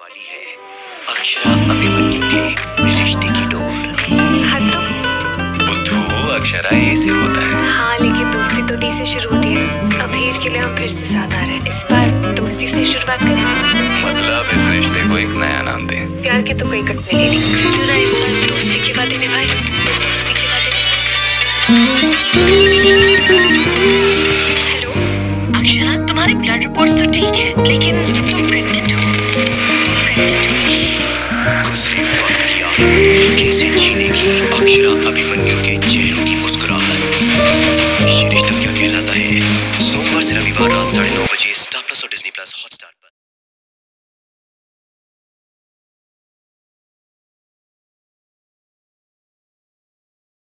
वाली है। अक्षरा अभिमन्यु के रिश्ते की डोर हाँ तो। बुद्धू अक्षरा ए से होता है। हाँ लेकिन दोस्ती तो डी से शुरू होती है। अब हीर के लिए हम फिर से साथ आ रहे हैं। इस बार दोस्ती से शुरुआत करें। मतलब इस रिश्ते को एक नया नाम दे। प्यार के तो कई कस्में ले ली क्यों ना इस बार दोस्ती के वादे निभाए। दोस्ती के वादे हेलो? अक्षरा तुम्हारी ब्लड रिपोर्ट्स तो ठीक है वक्त की आहट कैसे कहलाता है। सोमवार से रविवार रात साढ़े नौ बजे, स्टार प्लस और डिज्नी प्लस हॉटस्टार।